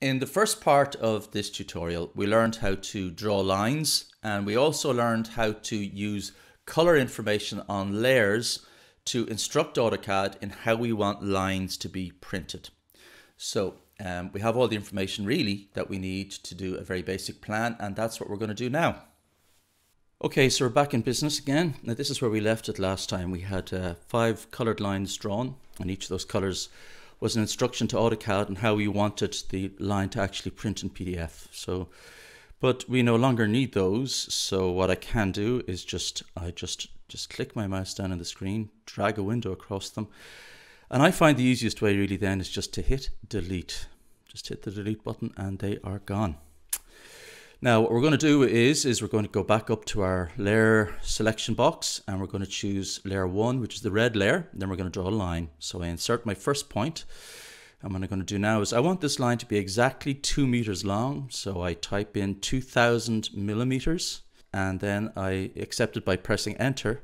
In the first part of this tutorial, we learned how to draw lines and we also learned how to use color information on layers to instruct AutoCAD in how we want lines to be printed. So um, we have all the information really that we need to do a very basic plan and that's what we're going to do now. Okay, so we're back in business again. Now this is where we left it last time. We had uh, five colored lines drawn and each of those colors was an instruction to AutoCAD and how we wanted the line to actually print in PDF. So, but we no longer need those. So what I can do is just, I just, just click my mouse down on the screen, drag a window across them. And I find the easiest way really then is just to hit delete. Just hit the delete button and they are gone. Now what we're going to do is, is we're going to go back up to our layer selection box and we're going to choose layer one, which is the red layer. Then we're going to draw a line. So I insert my first point. And what I'm going to do now is I want this line to be exactly two meters long. So I type in 2000 millimeters and then I accept it by pressing enter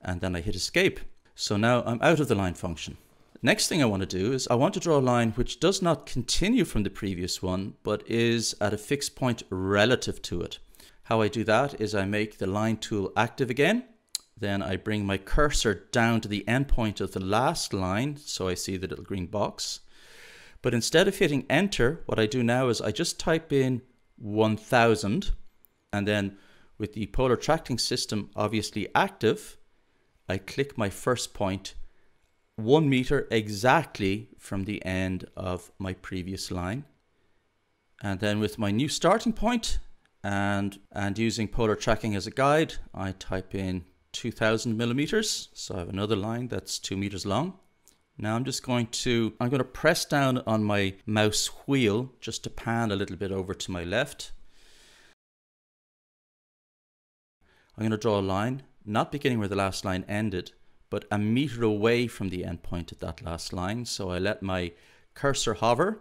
and then I hit escape. So now I'm out of the line function. Next thing I want to do is I want to draw a line which does not continue from the previous one, but is at a fixed point relative to it. How I do that is I make the line tool active again. Then I bring my cursor down to the endpoint of the last line, so I see the little green box. But instead of hitting enter, what I do now is I just type in 1000 and then with the polar tracking system obviously active, I click my first point one meter exactly from the end of my previous line. And then with my new starting point and, and using polar tracking as a guide, I type in 2000 millimeters. So I have another line that's two meters long. Now I'm just going to, I'm going to press down on my mouse wheel just to pan a little bit over to my left. I'm going to draw a line, not beginning where the last line ended, but a meter away from the endpoint of that last line. So I let my cursor hover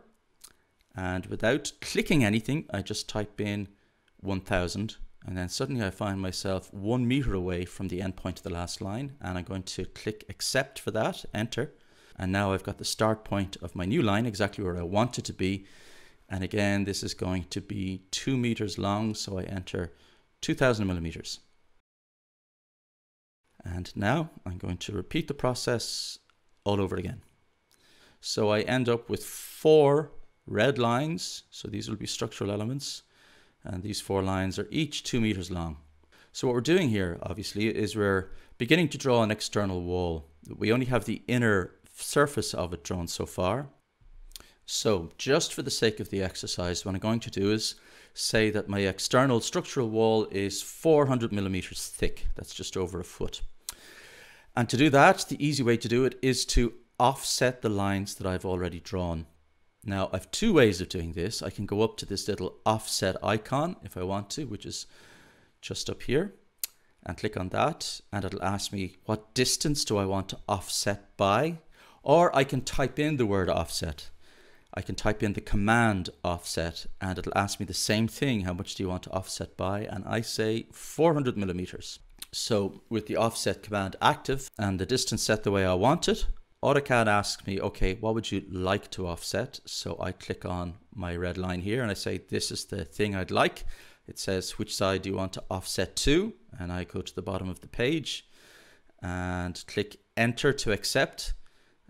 and without clicking anything, I just type in 1000 and then suddenly I find myself one meter away from the endpoint of the last line and I'm going to click accept for that, enter. And now I've got the start point of my new line exactly where I want it to be. And again, this is going to be two meters long. So I enter 2000 millimeters. And now I'm going to repeat the process all over again. So I end up with four red lines. So these will be structural elements. And these four lines are each two meters long. So what we're doing here, obviously, is we're beginning to draw an external wall. We only have the inner surface of it drawn so far. So just for the sake of the exercise, what I'm going to do is say that my external structural wall is 400 millimeters thick. That's just over a foot. And to do that, the easy way to do it is to offset the lines that I've already drawn. Now, I have two ways of doing this. I can go up to this little offset icon if I want to, which is just up here, and click on that, and it'll ask me what distance do I want to offset by, or I can type in the word offset. I can type in the command offset and it'll ask me the same thing. How much do you want to offset by? And I say 400 millimeters. So with the offset command active and the distance set the way I want it, AutoCAD asks me, okay, what would you like to offset? So I click on my red line here and I say, this is the thing I'd like. It says, which side do you want to offset to? And I go to the bottom of the page and click enter to accept.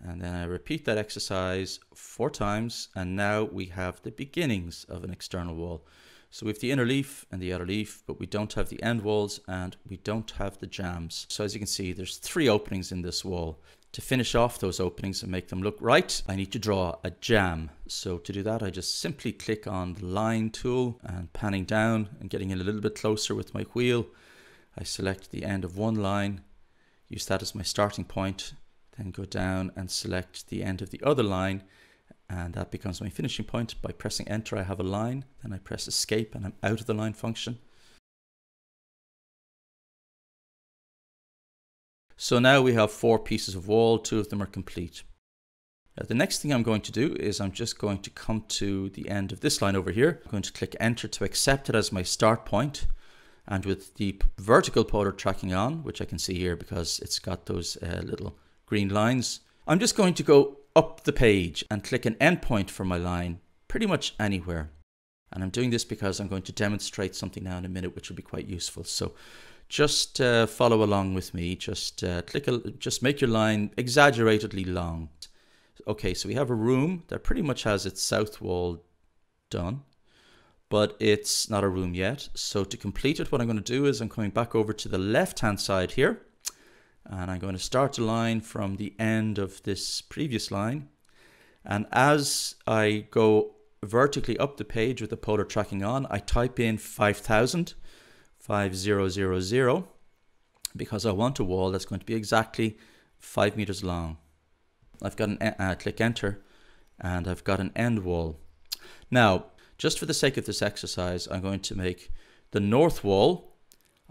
And then I repeat that exercise four times. And now we have the beginnings of an external wall. So we have the inner leaf and the outer leaf, but we don't have the end walls and we don't have the jambs. So as you can see, there's three openings in this wall. To finish off those openings and make them look right, I need to draw a jamb. So to do that, I just simply click on the line tool and panning down and getting in a little bit closer with my wheel. I select the end of one line, use that as my starting point, then go down and select the end of the other line and that becomes my finishing point. By pressing enter I have a line, then I press escape and I'm out of the line function. So now we have four pieces of wall, two of them are complete. Now the next thing I'm going to do is I'm just going to come to the end of this line over here. I'm going to click enter to accept it as my start point and with the vertical polar tracking on, which I can see here because it's got those uh, little green lines, I'm just going to go up the page and click an endpoint for my line, pretty much anywhere. And I'm doing this because I'm going to demonstrate something now in a minute, which will be quite useful. So just uh, follow along with me. Just uh, click, a, just make your line exaggeratedly long. Okay, so we have a room that pretty much has its south wall done, but it's not a room yet. So to complete it, what I'm going to do is I'm coming back over to the left-hand side here, and I'm going to start a line from the end of this previous line. And as I go vertically up the page with the polar tracking on, I type in 5000, 5000, because I want a wall that's going to be exactly five meters long. I've got an, uh, click enter, and I've got an end wall. Now, just for the sake of this exercise, I'm going to make the north wall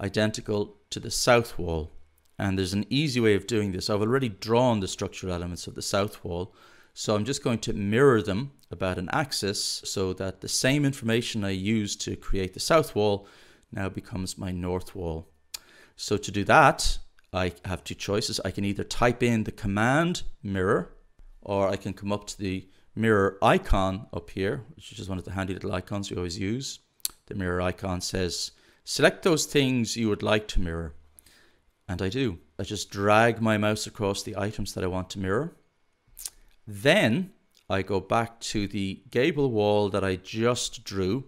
identical to the south wall. And there's an easy way of doing this. I've already drawn the structural elements of the south wall. So I'm just going to mirror them about an axis so that the same information I used to create the south wall now becomes my north wall. So to do that, I have two choices. I can either type in the command mirror or I can come up to the mirror icon up here, which is one of the handy little icons we always use. The mirror icon says, select those things you would like to mirror. And I do. I just drag my mouse across the items that I want to mirror. Then I go back to the gable wall that I just drew.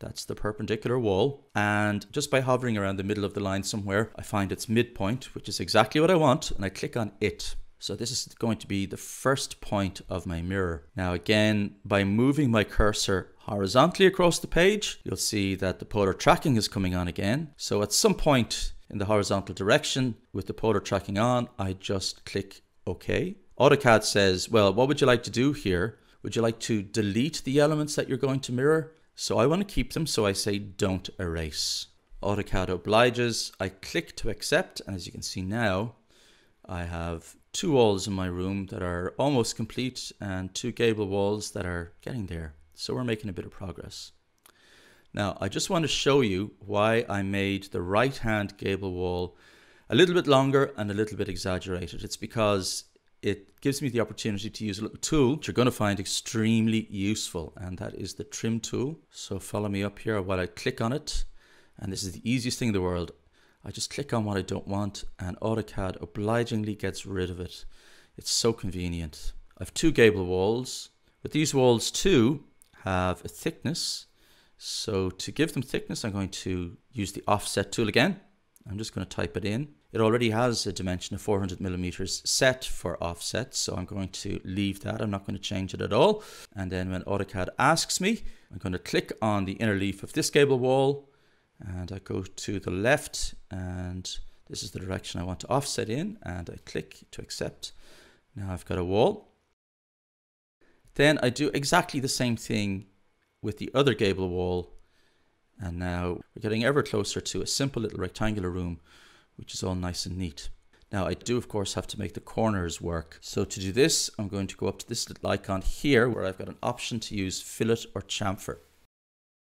That's the perpendicular wall. And just by hovering around the middle of the line somewhere, I find its midpoint, which is exactly what I want, and I click on it. So this is going to be the first point of my mirror. Now again, by moving my cursor horizontally across the page, you'll see that the polar tracking is coming on again. So at some point in the horizontal direction with the polar tracking on, I just click OK. AutoCAD says, well, what would you like to do here? Would you like to delete the elements that you're going to mirror? So I want to keep them, so I say don't erase. AutoCAD obliges. I click to accept, and as you can see now, I have two walls in my room that are almost complete and two gable walls that are getting there. So we're making a bit of progress. Now, I just want to show you why I made the right-hand gable wall a little bit longer and a little bit exaggerated. It's because it gives me the opportunity to use a little tool which you're going to find extremely useful and that is the trim tool. So follow me up here while I click on it and this is the easiest thing in the world. I just click on what I don't want and AutoCAD obligingly gets rid of it. It's so convenient. I have two gable walls. But these walls too have a thickness so to give them thickness I'm going to use the offset tool again I'm just going to type it in it already has a dimension of 400 millimeters set for offset, so I'm going to leave that. I'm not going to change it at all. And then when AutoCAD asks me, I'm going to click on the inner leaf of this gable wall and I go to the left and this is the direction I want to offset in and I click to accept. Now I've got a wall. Then I do exactly the same thing with the other gable wall and now we're getting ever closer to a simple little rectangular room which is all nice and neat. Now I do of course have to make the corners work. So to do this, I'm going to go up to this little icon here where I've got an option to use fillet or chamfer.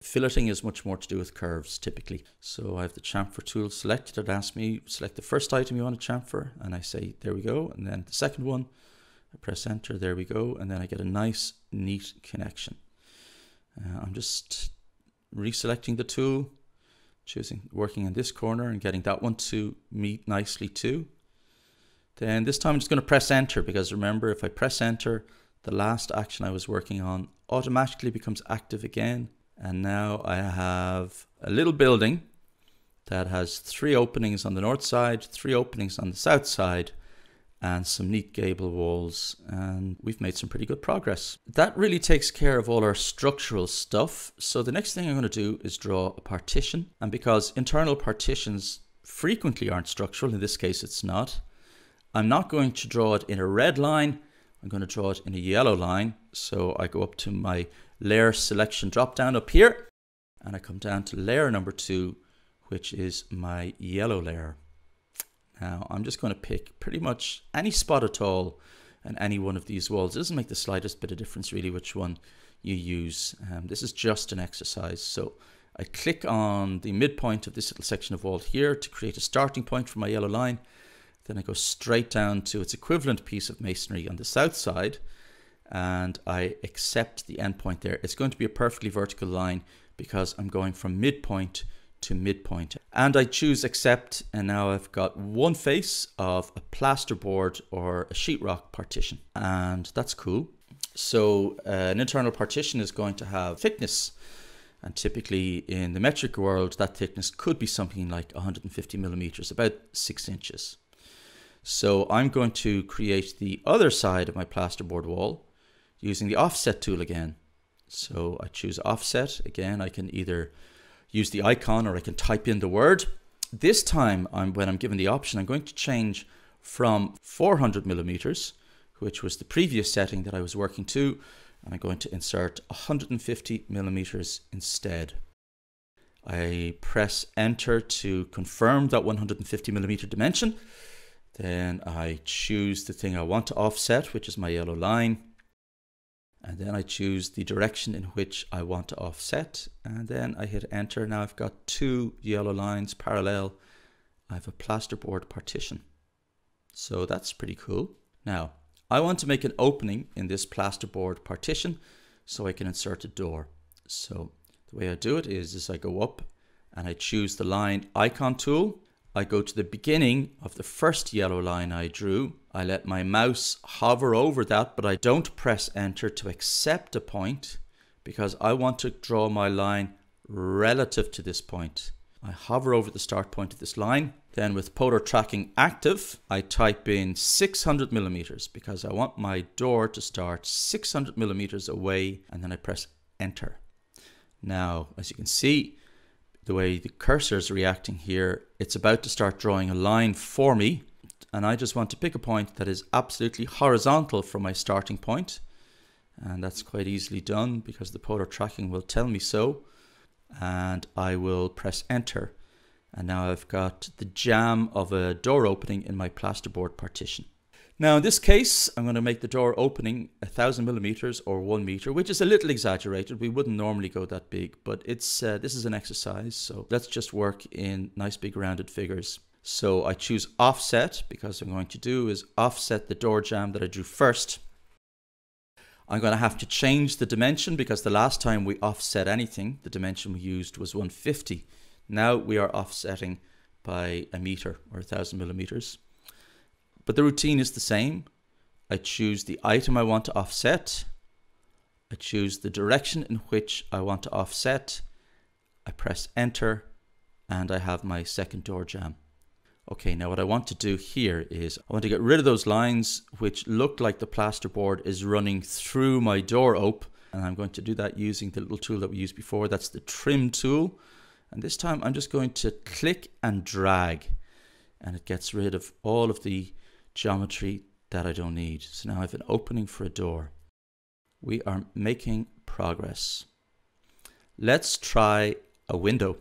Filleting is much more to do with curves typically. So I have the chamfer tool selected. It asks me select the first item you want to chamfer and I say there we go. And then the second one, I press enter, there we go. And then I get a nice neat connection. Uh, I'm just reselecting the tool choosing working in this corner and getting that one to meet nicely too. Then this time I'm just going to press enter because remember if I press enter the last action I was working on automatically becomes active again and now I have a little building that has three openings on the north side, three openings on the south side and some neat gable walls and we've made some pretty good progress. That really takes care of all our structural stuff. So the next thing I'm going to do is draw a partition and because internal partitions frequently aren't structural, in this case it's not, I'm not going to draw it in a red line, I'm going to draw it in a yellow line. So I go up to my layer selection drop down up here and I come down to layer number two, which is my yellow layer. Now I'm just going to pick pretty much any spot at all and any one of these walls. It doesn't make the slightest bit of difference really which one you use. Um, this is just an exercise. So I click on the midpoint of this little section of wall here to create a starting point for my yellow line. Then I go straight down to its equivalent piece of masonry on the south side. and I accept the endpoint there. It's going to be a perfectly vertical line because I'm going from midpoint to midpoint. And I choose accept and now I've got one face of a plasterboard or a sheetrock partition and that's cool. So uh, an internal partition is going to have thickness and typically in the metric world that thickness could be something like 150 millimeters, about six inches. So I'm going to create the other side of my plasterboard wall using the offset tool again. So I choose offset. Again, I can either use the icon or I can type in the word. This time, I'm, when I'm given the option, I'm going to change from 400 millimeters, which was the previous setting that I was working to, and I'm going to insert 150 millimeters instead. I press enter to confirm that 150 millimeter dimension. Then I choose the thing I want to offset, which is my yellow line and then I choose the direction in which I want to offset and then I hit enter. Now I've got two yellow lines parallel. I have a plasterboard partition. So that's pretty cool. Now I want to make an opening in this plasterboard partition so I can insert a door. So the way I do it is, is I go up and I choose the line icon tool I go to the beginning of the first yellow line I drew. I let my mouse hover over that, but I don't press enter to accept a point because I want to draw my line relative to this point. I hover over the start point of this line. Then with polar tracking active, I type in 600 millimeters because I want my door to start 600 millimeters away and then I press enter. Now, as you can see, the way the cursor is reacting here, it's about to start drawing a line for me. And I just want to pick a point that is absolutely horizontal from my starting point. And that's quite easily done because the polar tracking will tell me so. And I will press enter. And now I've got the jamb of a door opening in my plasterboard partition. Now in this case, I'm going to make the door opening a thousand millimeters or one meter, which is a little exaggerated. We wouldn't normally go that big, but it's uh, this is an exercise. So let's just work in nice big rounded figures. So I choose offset because I'm going to do is offset the door jamb that I drew first. I'm going to have to change the dimension because the last time we offset anything, the dimension we used was 150. Now we are offsetting by a meter or a thousand millimeters. But the routine is the same. I choose the item I want to offset. I choose the direction in which I want to offset. I press enter and I have my second door jamb. Okay, now what I want to do here is I want to get rid of those lines which look like the plasterboard is running through my door ope. And I'm going to do that using the little tool that we used before. That's the trim tool. And this time I'm just going to click and drag and it gets rid of all of the geometry that I don't need. So now I have an opening for a door. We are making progress. Let's try a window.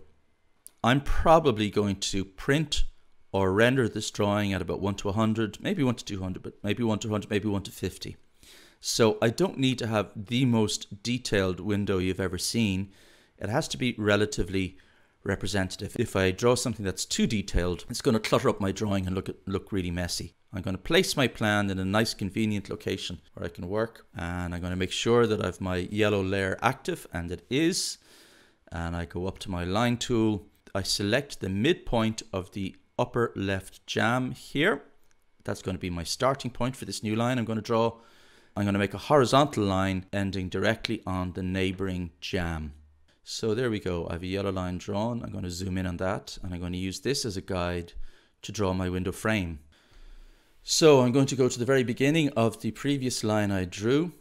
I'm probably going to print or render this drawing at about 1 to 100, maybe 1 to 200, but maybe 1 to 100, maybe 1 to 50. So I don't need to have the most detailed window you've ever seen. It has to be relatively representative. If I draw something that's too detailed, it's going to clutter up my drawing and look, look really messy. I'm going to place my plan in a nice convenient location where I can work and I'm going to make sure that I have my yellow layer active and it is. And I go up to my line tool. I select the midpoint of the upper left jamb here. That's going to be my starting point for this new line I'm going to draw. I'm going to make a horizontal line ending directly on the neighboring jamb so there we go. I have a yellow line drawn. I'm going to zoom in on that and I'm going to use this as a guide to draw my window frame so I'm going to go to the very beginning of the previous line I drew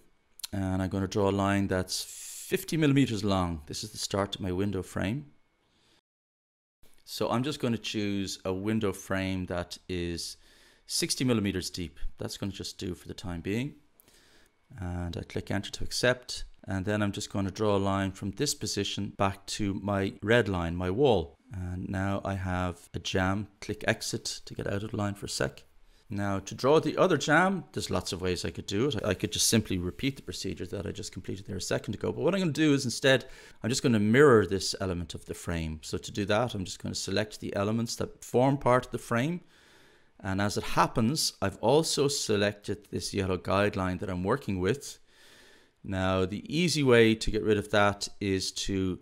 and I'm going to draw a line that's 50 millimeters long. This is the start of my window frame. So I'm just going to choose a window frame that is 60 millimeters deep. That's going to just do for the time being. And I click enter to accept. And then I'm just going to draw a line from this position back to my red line, my wall. And now I have a jamb, click exit to get out of the line for a sec. Now to draw the other jamb, there's lots of ways I could do it. I could just simply repeat the procedure that I just completed there a second ago. But what I'm going to do is instead, I'm just going to mirror this element of the frame. So to do that, I'm just going to select the elements that form part of the frame. And as it happens, I've also selected this yellow guideline that I'm working with. Now, the easy way to get rid of that is to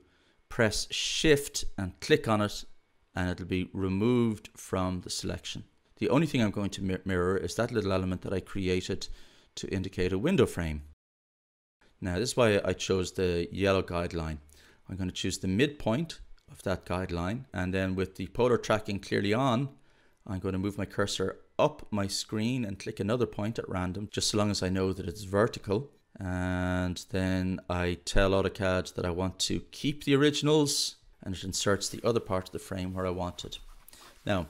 press shift and click on it and it'll be removed from the selection. The only thing I'm going to mirror is that little element that I created to indicate a window frame. Now this is why I chose the yellow guideline. I'm going to choose the midpoint of that guideline and then with the polar tracking clearly on I'm going to move my cursor up my screen and click another point at random just so long as I know that it's vertical and then I tell AutoCAD that I want to keep the originals and it inserts the other part of the frame where I want it. Now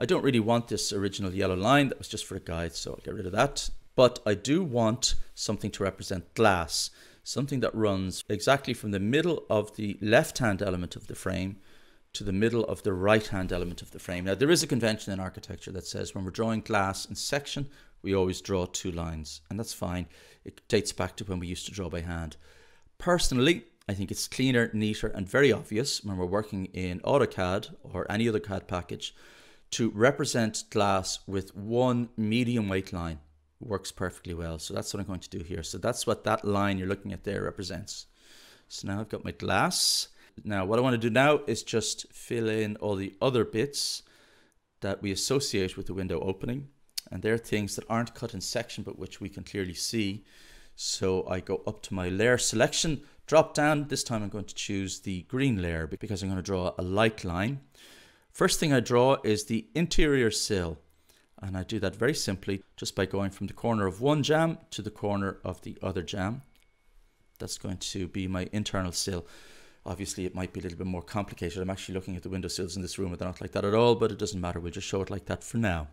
I don't really want this original yellow line that was just for a guide so I'll get rid of that but I do want something to represent glass something that runs exactly from the middle of the left hand element of the frame to the middle of the right hand element of the frame. Now there is a convention in architecture that says when we're drawing glass in section we always draw two lines and that's fine. It dates back to when we used to draw by hand. Personally I think it's cleaner, neater and very obvious when we're working in AutoCAD or any other CAD package to represent glass with one medium weight line works perfectly well. So that's what I'm going to do here. So that's what that line you're looking at there represents. So now I've got my glass. Now what I want to do now is just fill in all the other bits that we associate with the window opening. And they're things that aren't cut in section, but which we can clearly see. So I go up to my layer selection, drop down. This time I'm going to choose the green layer because I'm going to draw a light line. First thing I draw is the interior sill. And I do that very simply just by going from the corner of one jamb to the corner of the other jamb. That's going to be my internal sill. Obviously, it might be a little bit more complicated. I'm actually looking at the window sills in this room and they're not like that at all, but it doesn't matter. We'll just show it like that for now.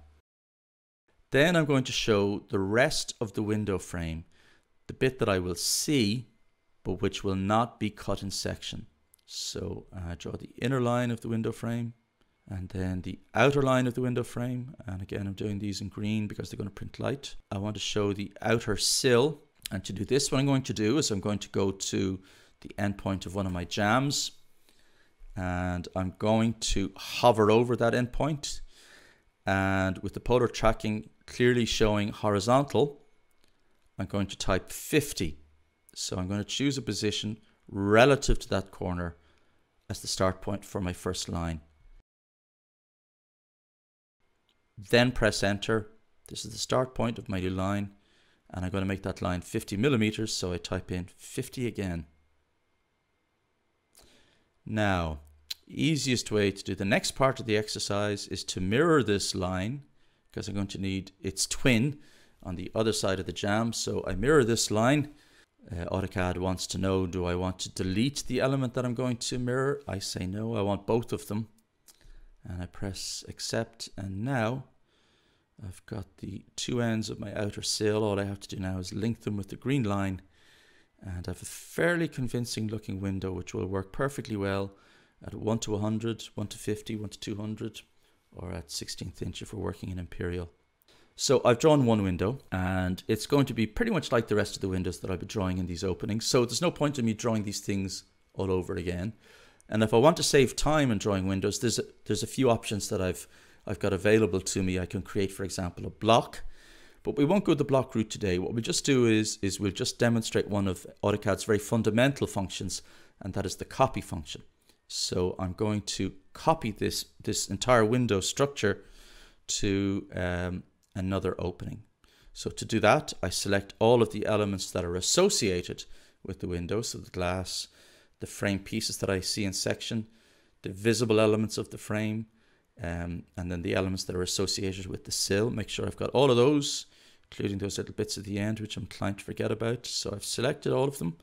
Then I'm going to show the rest of the window frame, the bit that I will see, but which will not be cut in section. So I uh, draw the inner line of the window frame, and then the outer line of the window frame and again I'm doing these in green because they're going to print light. I want to show the outer sill and to do this what I'm going to do is I'm going to go to the endpoint of one of my jambs and I'm going to hover over that endpoint and with the polar tracking clearly showing horizontal I'm going to type 50 so I'm going to choose a position relative to that corner as the start point for my first line then press enter. This is the start point of my new line and I'm going to make that line 50 millimeters so I type in 50 again. Now easiest way to do the next part of the exercise is to mirror this line because I'm going to need its twin on the other side of the jamb so I mirror this line uh, AutoCAD wants to know do I want to delete the element that I'm going to mirror I say no I want both of them and I press accept and now I've got the two ends of my outer sill all I have to do now is link them with the green line and I have a fairly convincing looking window which will work perfectly well at 1 to 100, 1 to 50, 1 to 200 or at 16th inch if we're working in Imperial. So I've drawn one window and it's going to be pretty much like the rest of the windows that I'll be drawing in these openings. So there's no point in me drawing these things all over again. And if I want to save time in drawing windows, there's a, there's a few options that I've I've got available to me. I can create, for example, a block, but we won't go the block route today. What we'll just do is, is we'll just demonstrate one of AutoCAD's very fundamental functions, and that is the copy function. So I'm going to copy this, this entire window structure to um, another opening. So to do that, I select all of the elements that are associated with the window, so the glass, the frame pieces that I see in section, the visible elements of the frame, um, and then the elements that are associated with the sill. Make sure I've got all of those, including those little bits at the end, which I'm inclined to forget about. So I've selected all of them.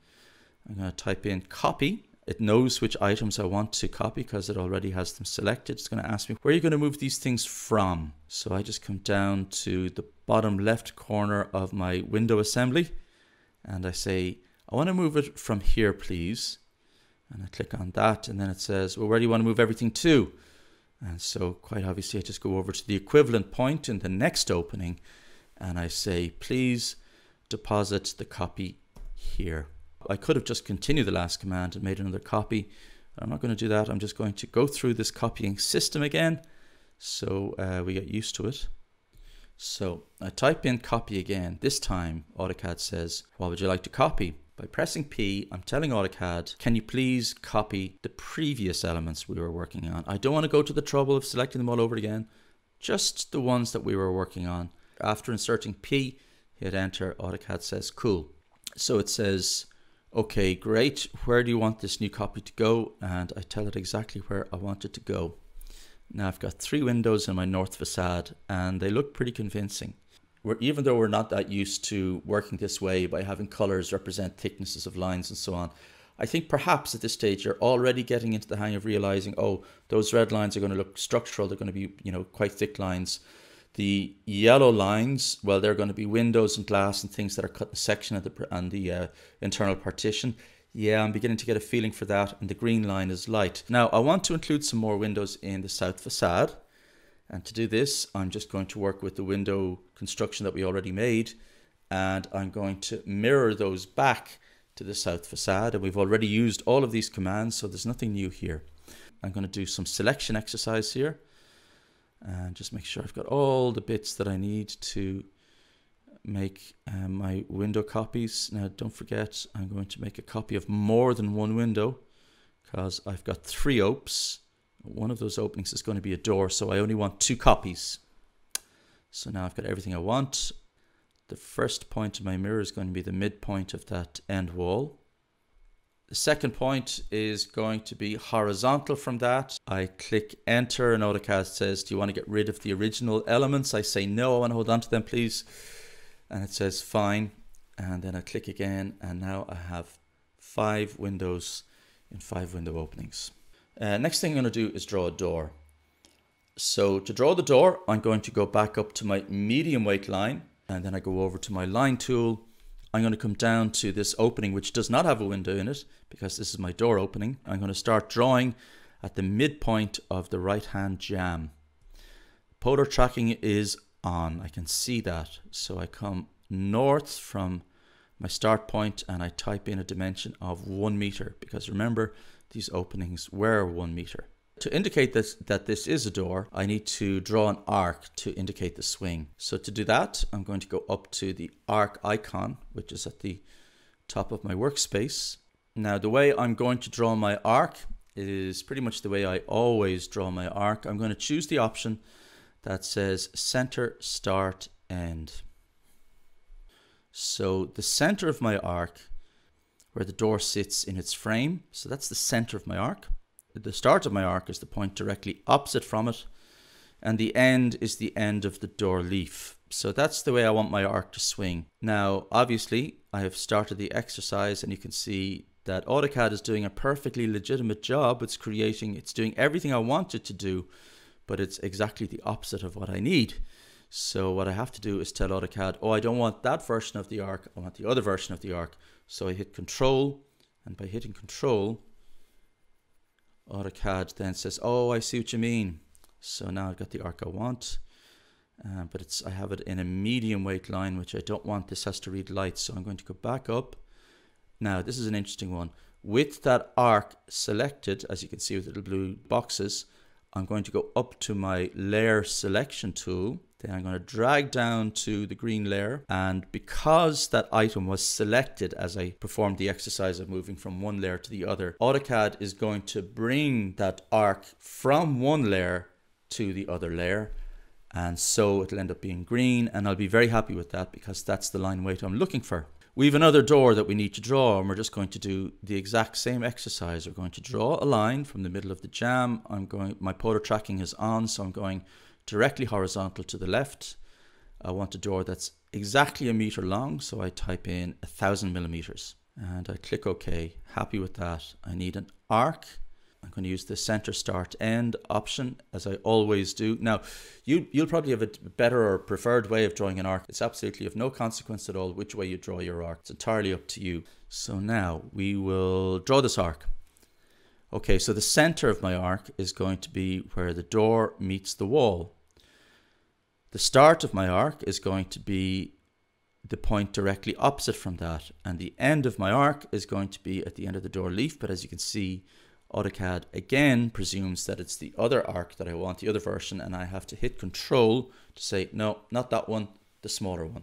I'm going to type in copy. It knows which items I want to copy because it already has them selected. It's going to ask me, where are you going to move these things from? So I just come down to the bottom left corner of my window assembly and I say, I want to move it from here, please and I click on that and then it says well where do you want to move everything to? And so quite obviously I just go over to the equivalent point in the next opening and I say please deposit the copy here. I could have just continued the last command and made another copy but I'm not going to do that. I'm just going to go through this copying system again. So uh, we get used to it. So I type in copy again. This time AutoCAD says, what would you like to copy? By pressing P, I'm telling AutoCAD, can you please copy the previous elements we were working on? I don't want to go to the trouble of selecting them all over again, just the ones that we were working on. After inserting P, hit enter, AutoCAD says, cool. So it says, okay, great. Where do you want this new copy to go? And I tell it exactly where I want it to go. Now I've got three windows in my north facade and they look pretty convincing. We're, even though we're not that used to working this way by having colors represent thicknesses of lines and so on, I think perhaps at this stage you're already getting into the hang of realizing, oh, those red lines are going to look structural. They're going to be, you know, quite thick lines. The yellow lines, well, they're going to be windows and glass and things that are cut in section of the and the uh, internal partition. Yeah, I'm beginning to get a feeling for that, and the green line is light. Now, I want to include some more windows in the south facade. And to do this, I'm just going to work with the window construction that we already made. And I'm going to mirror those back to the south facade. And we've already used all of these commands, so there's nothing new here. I'm going to do some selection exercise here and just make sure I've got all the bits that I need to make um, my window copies. Now don't forget I'm going to make a copy of more than one window because I've got three opes. One of those openings is going to be a door so I only want two copies. So now I've got everything I want. The first point of my mirror is going to be the midpoint of that end wall. The second point is going to be horizontal from that. I click enter and AutoCAD says, do you want to get rid of the original elements? I say no, I want to hold on to them please. And it says fine. And then I click again and now I have five windows in five window openings. Uh, next thing I'm going to do is draw a door. So to draw the door, I'm going to go back up to my medium weight line and then I go over to my line tool I'm going to come down to this opening which does not have a window in it because this is my door opening. I'm going to start drawing at the midpoint of the right hand jamb. Polar tracking is on. I can see that. So I come north from my start point and I type in a dimension of one meter because remember these openings were one meter. To indicate this, that this is a door, I need to draw an arc to indicate the swing. So to do that, I'm going to go up to the arc icon, which is at the top of my workspace. Now the way I'm going to draw my arc is pretty much the way I always draw my arc. I'm going to choose the option that says center, start, end. So the center of my arc, where the door sits in its frame, so that's the center of my arc the start of my arc is the point directly opposite from it, and the end is the end of the door leaf. So that's the way I want my arc to swing. Now, obviously, I have started the exercise and you can see that AutoCAD is doing a perfectly legitimate job. It's creating, it's doing everything I want it to do, but it's exactly the opposite of what I need. So what I have to do is tell AutoCAD, oh, I don't want that version of the arc, I want the other version of the arc. So I hit control, and by hitting control, AutoCAD then says, oh, I see what you mean. So now I've got the arc I want, uh, but it's I have it in a medium weight line, which I don't want. This has to read light. So I'm going to go back up. Now, this is an interesting one. With that arc selected, as you can see with the little blue boxes, I'm going to go up to my layer selection tool then I'm going to drag down to the green layer. And because that item was selected as I performed the exercise of moving from one layer to the other, AutoCAD is going to bring that arc from one layer to the other layer. And so it'll end up being green. And I'll be very happy with that because that's the line weight I'm looking for. We have another door that we need to draw and we're just going to do the exact same exercise. We're going to draw a line from the middle of the jamb. I'm going, my polar tracking is on, so I'm going directly horizontal to the left. I want a door that's exactly a meter long, so I type in a thousand millimeters and I click OK. Happy with that. I need an arc. I'm going to use the center start end option as I always do. Now, you, you'll probably have a better or preferred way of drawing an arc. It's absolutely of no consequence at all which way you draw your arc. It's entirely up to you. So now we will draw this arc. Okay, so the center of my arc is going to be where the door meets the wall. The start of my arc is going to be the point directly opposite from that. And the end of my arc is going to be at the end of the door leaf. But as you can see, AutoCAD again presumes that it's the other arc that I want, the other version. And I have to hit control to say, no, not that one, the smaller one.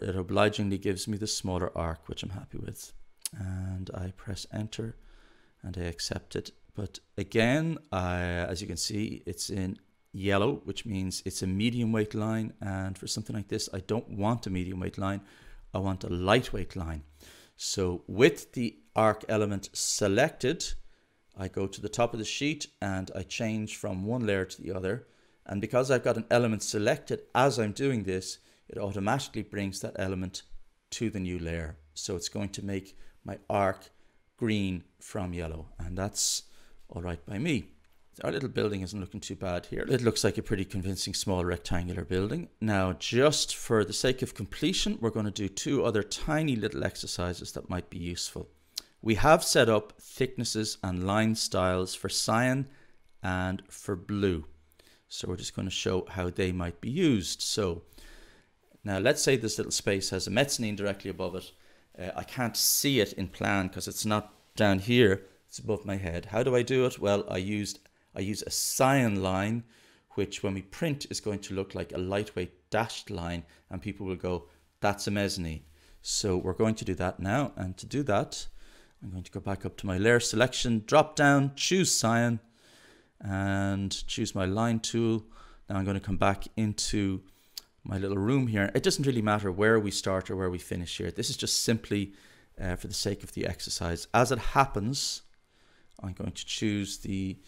It obligingly gives me the smaller arc, which I'm happy with. and I press enter and I accept it. But again, I, as you can see, it's in yellow, which means it's a medium weight line. And for something like this, I don't want a medium weight line. I want a lightweight line. So with the arc element selected, I go to the top of the sheet and I change from one layer to the other. And because I've got an element selected as I'm doing this, it automatically brings that element to the new layer. So it's going to make my arc green from yellow. And that's all right by me. Our little building isn't looking too bad here. It looks like a pretty convincing small rectangular building. Now, just for the sake of completion, we're going to do two other tiny little exercises that might be useful. We have set up thicknesses and line styles for cyan and for blue. So we're just going to show how they might be used. So now let's say this little space has a mezzanine directly above it. Uh, I can't see it in plan because it's not down here, it's above my head. How do I do it? Well, I used I use a cyan line, which when we print is going to look like a lightweight dashed line and people will go, that's a mezzanine. So we're going to do that now. And to do that, I'm going to go back up to my layer selection, drop down, choose cyan and choose my line tool. Now I'm going to come back into my little room here. It doesn't really matter where we start or where we finish here. This is just simply uh, for the sake of the exercise. As it happens, I'm going to choose the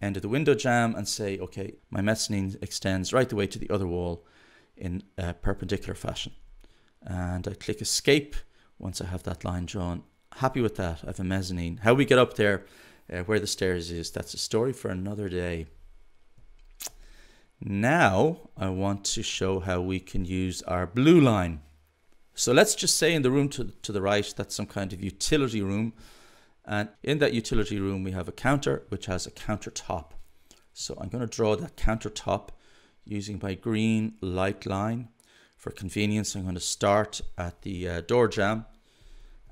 end of the window jamb and say, okay, my mezzanine extends right the way to the other wall in a perpendicular fashion. And I click escape once I have that line drawn. Happy with that, I have a mezzanine. How we get up there, uh, where the stairs is, that's a story for another day. Now I want to show how we can use our blue line. So let's just say in the room to, to the right, that's some kind of utility room. And in that utility room, we have a counter which has a countertop. So I'm going to draw that countertop using my green light line. For convenience, I'm going to start at the uh, door jamb.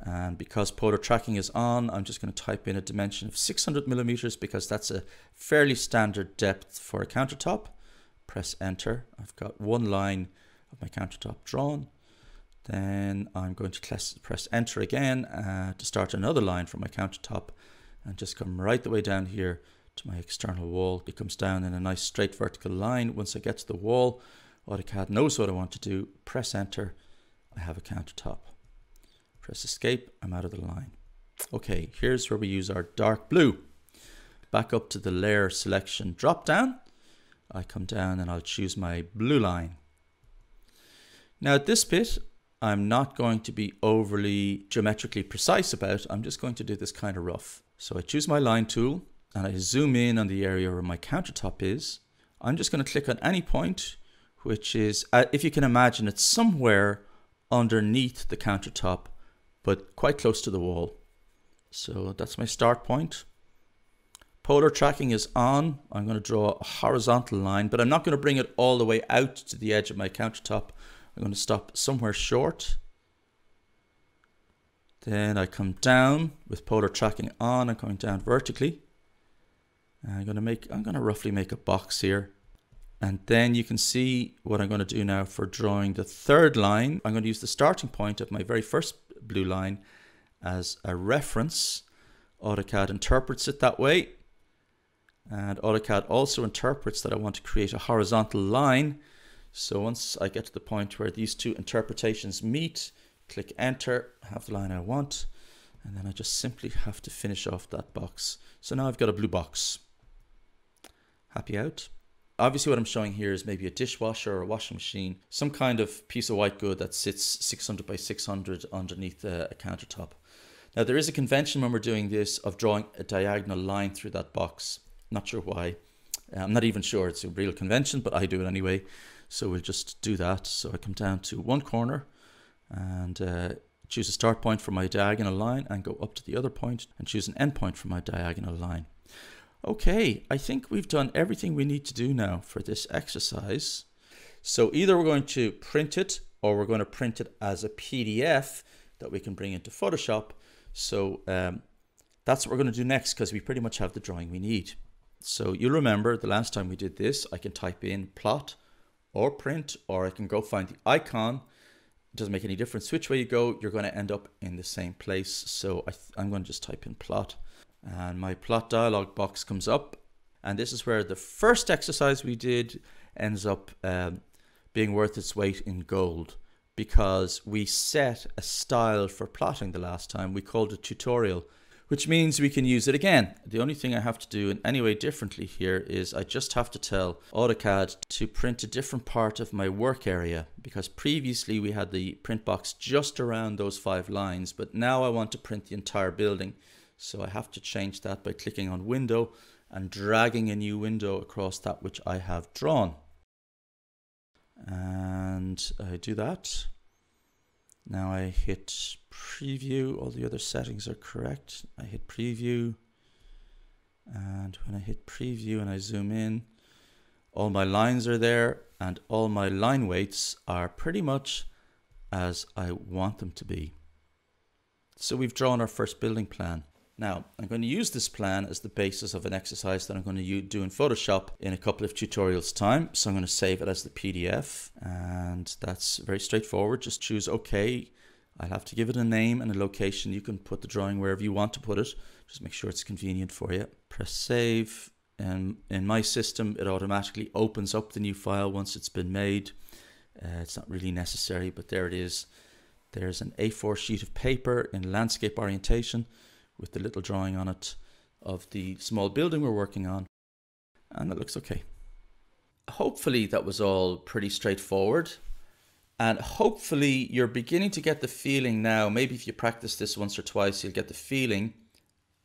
And because polar tracking is on, I'm just going to type in a dimension of 600 millimeters because that's a fairly standard depth for a countertop. Press enter. I've got one line of my countertop drawn. Then I'm going to press enter again uh, to start another line from my countertop and just come right the way down here to my external wall. It comes down in a nice straight vertical line. Once I get to the wall, AutoCAD knows what I want to do. Press enter, I have a countertop. Press escape, I'm out of the line. Okay, here's where we use our dark blue. Back up to the layer selection drop down. I come down and I'll choose my blue line. Now at this bit, I'm not going to be overly geometrically precise about. I'm just going to do this kind of rough. So I choose my line tool and I zoom in on the area where my countertop is. I'm just going to click on any point, which is, uh, if you can imagine, it's somewhere underneath the countertop, but quite close to the wall. So that's my start point. Polar tracking is on. I'm going to draw a horizontal line, but I'm not going to bring it all the way out to the edge of my countertop. I'm going to stop somewhere short. Then I come down with polar tracking on. I'm coming down vertically. I'm going to make, I'm going to roughly make a box here. And then you can see what I'm going to do now for drawing the third line. I'm going to use the starting point of my very first blue line as a reference. AutoCAD interprets it that way. And AutoCAD also interprets that I want to create a horizontal line so once I get to the point where these two interpretations meet, click enter, have the line I want, and then I just simply have to finish off that box. So now I've got a blue box. Happy out? Obviously what I'm showing here is maybe a dishwasher or a washing machine, some kind of piece of white good that sits 600 by 600 underneath a, countertop. Now there is a convention when we're doing this of drawing a diagonal line through that box. Not sure why. I'm not even sure it's a real convention, but I do it anyway. So we'll just do that. So I come down to one corner and uh, choose a start point for my diagonal line and go up to the other point and choose an end point for my diagonal line. Okay, I think we've done everything we need to do now for this exercise. So either we're going to print it or we're going to print it as a PDF that we can bring into Photoshop. So um, that's what we're going to do next because we pretty much have the drawing we need. So you'll remember the last time we did this, I can type in plot or print, or I can go find the icon It doesn't make any difference which way you go, you're going to end up in the same place. So I am going to just type in plot and my plot dialog box comes up. And this is where the first exercise we did ends up um, being worth its weight in gold because we set a style for plotting the last time. We called it tutorial, which means we can use it again. The only thing I have to do in any way differently here is I just have to tell AutoCAD to print a different part of my work area because previously we had the print box just around those five lines, but now I want to print the entire building. So I have to change that by clicking on window and dragging a new window across that which I have drawn and I do that. Now I hit preview, all the other settings are correct. I hit preview and when I hit preview and I zoom in, all my lines are there and all my line weights are pretty much as I want them to be. So we've drawn our first building plan. Now, I'm going to use this plan as the basis of an exercise that I'm going to do in Photoshop in a couple of tutorials time. So I'm going to save it as the PDF and that's very straightforward. Just choose OK. I'll have to give it a name and a location. You can put the drawing wherever you want to put it. Just make sure it's convenient for you. Press save and in my system it automatically opens up the new file once it's been made. Uh, it's not really necessary, but there it is. There's an A4 sheet of paper in landscape orientation with the little drawing on it of the small building we're working on. And it looks okay. Hopefully that was all pretty straightforward. And hopefully you're beginning to get the feeling now, maybe if you practice this once or twice, you'll get the feeling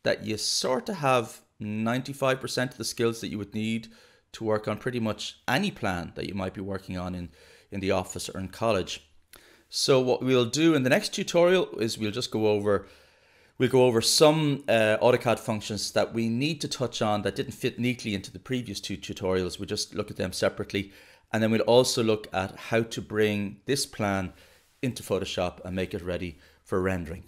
that you sort of have 95% of the skills that you would need to work on pretty much any plan that you might be working on in, in the office or in college. So what we'll do in the next tutorial is we'll just go over We'll go over some uh, AutoCAD functions that we need to touch on that didn't fit neatly into the previous two tutorials. We'll just look at them separately. And then we'll also look at how to bring this plan into Photoshop and make it ready for rendering.